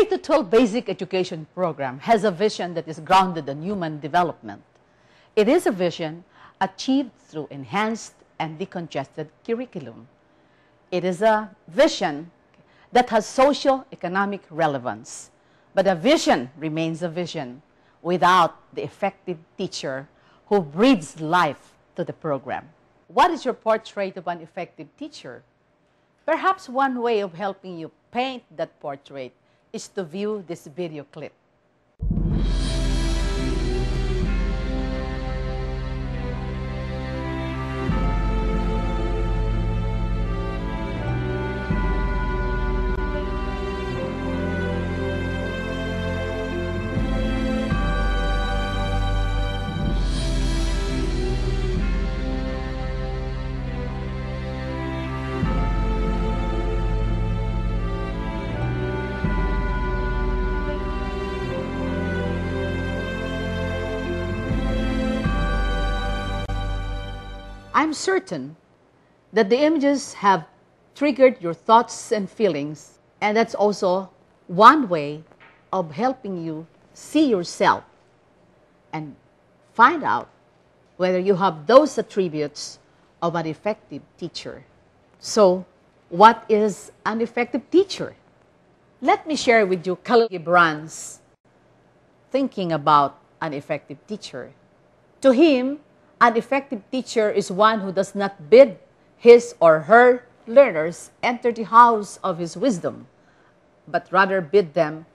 The K-12 basic education program has a vision that is grounded in human development. It is a vision achieved through enhanced and decongested curriculum. It is a vision that has social economic relevance, but a vision remains a vision without the effective teacher who breathes life to the program. What is your portrait of an effective teacher? Perhaps one way of helping you paint that portrait is to view this video clip. I'm certain that the images have triggered your thoughts and feelings, and that's also one way of helping you see yourself and find out whether you have those attributes of an effective teacher. So, what is an effective teacher? Let me share with you Khalil Gibran's thinking about an effective teacher. To him, an effective teacher is one who does not bid his or her learners enter the house of his wisdom, but rather bid them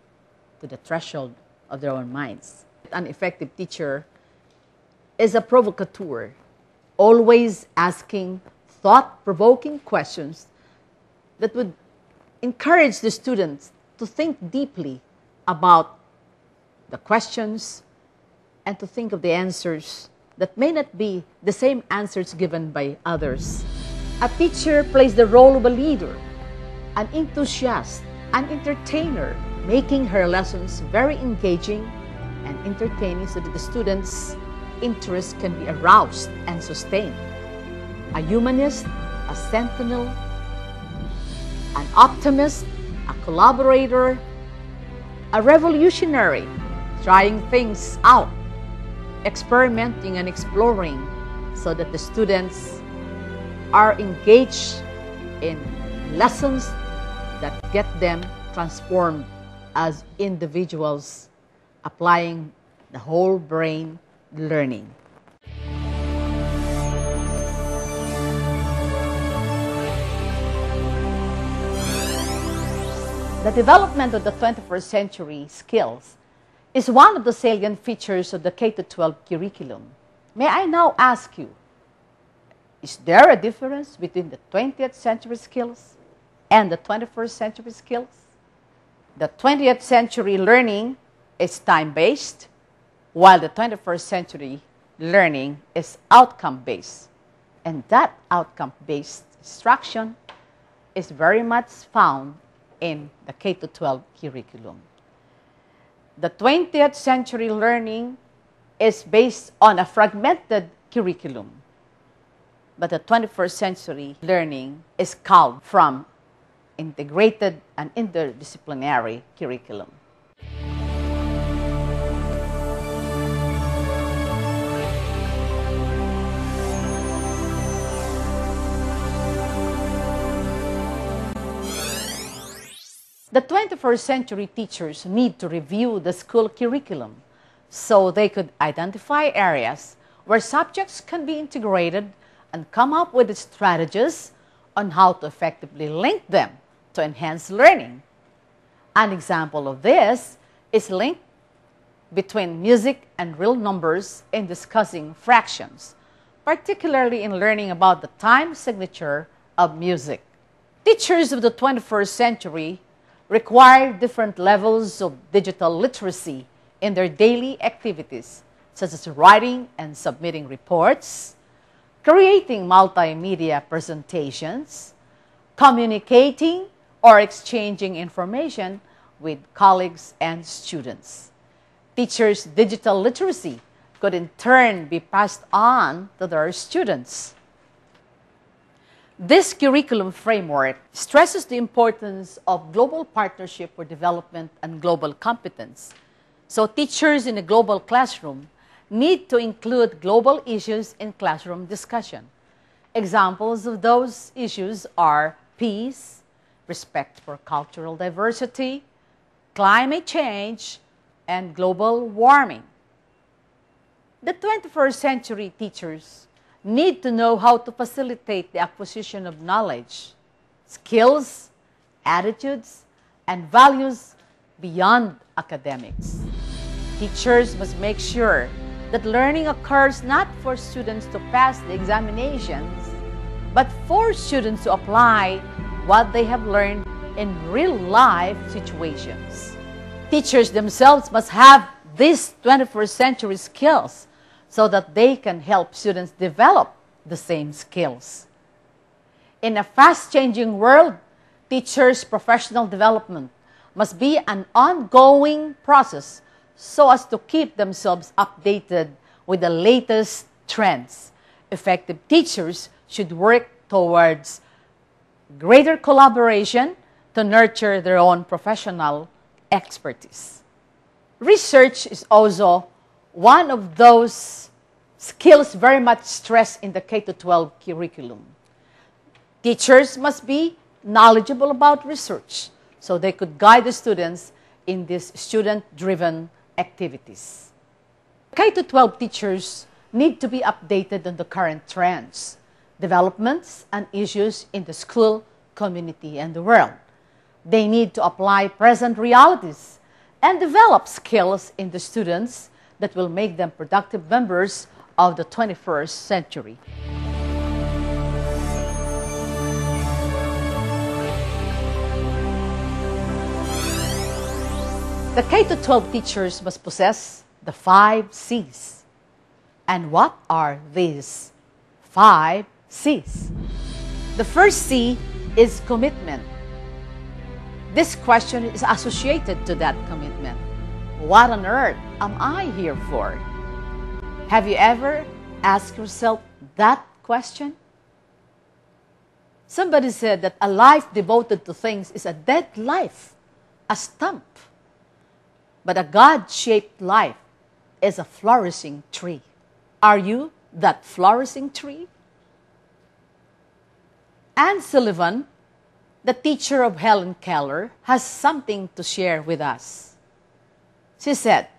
to the threshold of their own minds. An effective teacher is a provocateur, always asking thought provoking questions that would encourage the students to think deeply about the questions and to think of the answers that may not be the same answers given by others. A teacher plays the role of a leader, an enthusiast, an entertainer, making her lessons very engaging and entertaining so that the students' interest can be aroused and sustained. A humanist, a sentinel, an optimist, a collaborator, a revolutionary, trying things out experimenting and exploring so that the students are engaged in lessons that get them transformed as individuals applying the whole brain learning. The development of the 21st century skills is one of the salient features of the K-12 curriculum. May I now ask you, is there a difference between the 20th century skills and the 21st century skills? The 20th century learning is time-based, while the 21st century learning is outcome-based. And that outcome-based instruction is very much found in the K-12 curriculum the 20th century learning is based on a fragmented curriculum. But the 21st century learning is culled from integrated and interdisciplinary curriculum. The 21st century teachers need to review the school curriculum so they could identify areas where subjects can be integrated and come up with strategies on how to effectively link them to enhance learning. An example of this is link between music and real numbers in discussing fractions, particularly in learning about the time signature of music. Teachers of the 21st century require different levels of digital literacy in their daily activities, such as writing and submitting reports, creating multimedia presentations, communicating or exchanging information with colleagues and students. Teachers' digital literacy could in turn be passed on to their students. This curriculum framework stresses the importance of global partnership for development and global competence. So, teachers in a global classroom need to include global issues in classroom discussion. Examples of those issues are peace, respect for cultural diversity, climate change, and global warming. The 21st century teachers need to know how to facilitate the acquisition of knowledge, skills, attitudes, and values beyond academics. Teachers must make sure that learning occurs not for students to pass the examinations, but for students to apply what they have learned in real life situations. Teachers themselves must have these 21st century skills so that they can help students develop the same skills. In a fast changing world, teachers' professional development must be an ongoing process so as to keep themselves updated with the latest trends. Effective teachers should work towards greater collaboration to nurture their own professional expertise. Research is also one of those skills very much stressed in the K 12 curriculum. Teachers must be knowledgeable about research so they could guide the students in these student driven activities. K 12 teachers need to be updated on the current trends, developments, and issues in the school, community, and the world. They need to apply present realities and develop skills in the students that will make them productive members of the 21st century. The K 12 teachers must possess the five C's. And what are these five C's? The first C is commitment. This question is associated to that commitment. What on earth am I here for? Have you ever asked yourself that question? Somebody said that a life devoted to things is a dead life, a stump. But a God shaped life is a flourishing tree. Are you that flourishing tree? Anne Sullivan the teacher of Helen Keller, has something to share with us. She said,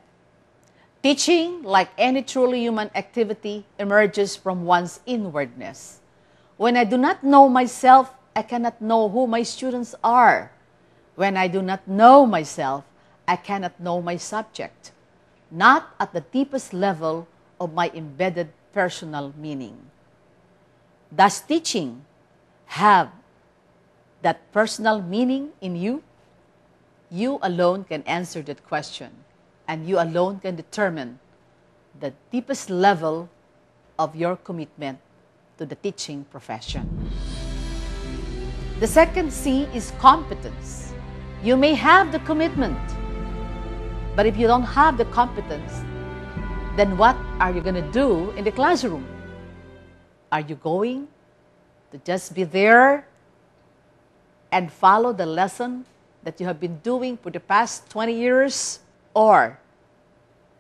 Teaching, like any truly human activity, emerges from one's inwardness. When I do not know myself, I cannot know who my students are. When I do not know myself, I cannot know my subject, not at the deepest level of my embedded personal meaning. Does teaching have that personal meaning in you, you alone can answer that question. And you alone can determine the deepest level of your commitment to the teaching profession. The second C is competence. You may have the commitment, but if you don't have the competence, then what are you going to do in the classroom? Are you going to just be there and follow the lesson that you have been doing for the past 20 years? Or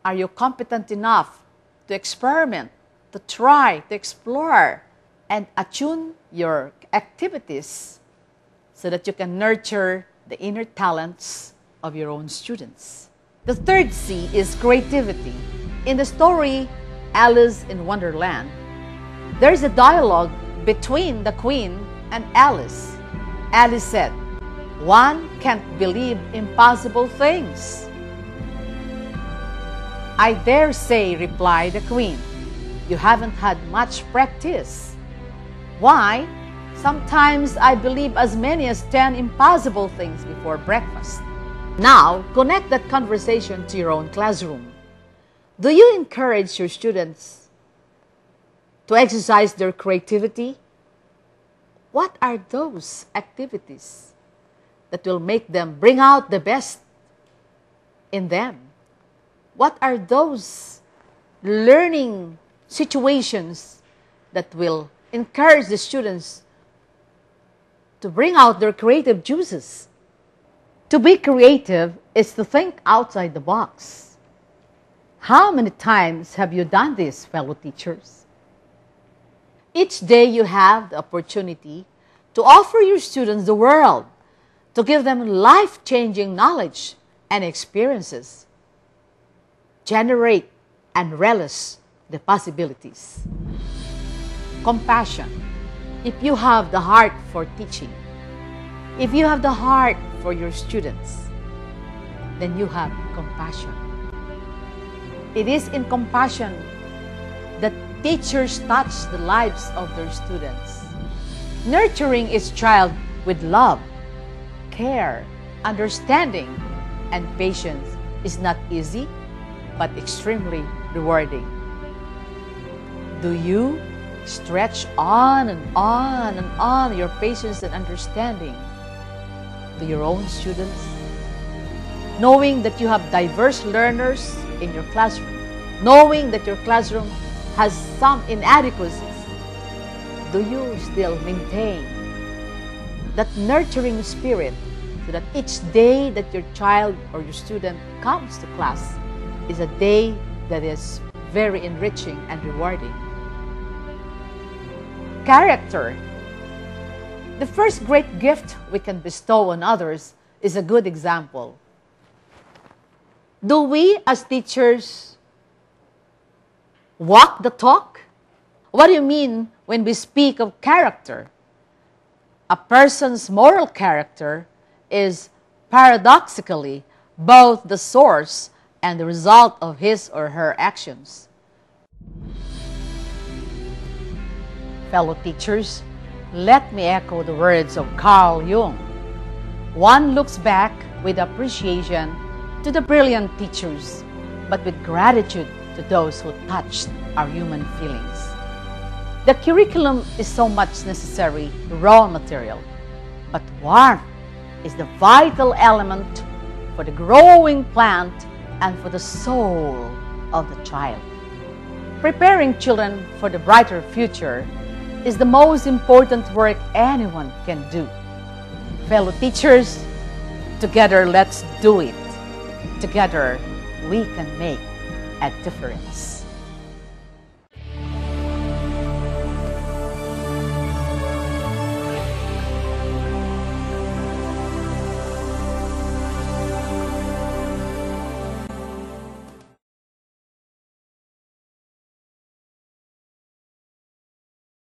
are you competent enough to experiment, to try, to explore, and attune your activities so that you can nurture the inner talents of your own students? The third C is creativity. In the story Alice in Wonderland, there is a dialogue between the queen and Alice. Alice said, One can't believe impossible things. I dare say, replied the queen, you haven't had much practice. Why? Sometimes I believe as many as 10 impossible things before breakfast. Now, connect that conversation to your own classroom. Do you encourage your students to exercise their creativity what are those activities that will make them bring out the best in them? What are those learning situations that will encourage the students to bring out their creative juices. To be creative is to think outside the box. How many times have you done this, fellow teachers? Each day you have the opportunity to offer your students the world, to give them life changing knowledge and experiences. Generate and relish the possibilities. Compassion. If you have the heart for teaching, if you have the heart for your students, then you have compassion. It is in compassion that teachers touch the lives of their students. Nurturing each child with love, care, understanding, and patience is not easy, but extremely rewarding. Do you stretch on and on and on your patience and understanding to your own students? Knowing that you have diverse learners in your classroom, knowing that your classroom has some inadequacies, do you still maintain that nurturing spirit so that each day that your child or your student comes to class is a day that is very enriching and rewarding? Character. The first great gift we can bestow on others is a good example. Do we, as teachers, walk the talk? What do you mean when we speak of character? A person's moral character is paradoxically both the source and the result of his or her actions. Fellow teachers, let me echo the words of Carl Jung. One looks back with appreciation to the brilliant teachers, but with gratitude to those who touched our human feelings. The curriculum is so much necessary raw material, but warmth is the vital element for the growing plant and for the soul of the child. Preparing children for the brighter future is the most important work anyone can do. Fellow teachers, together let's do it. Together we can make a difference.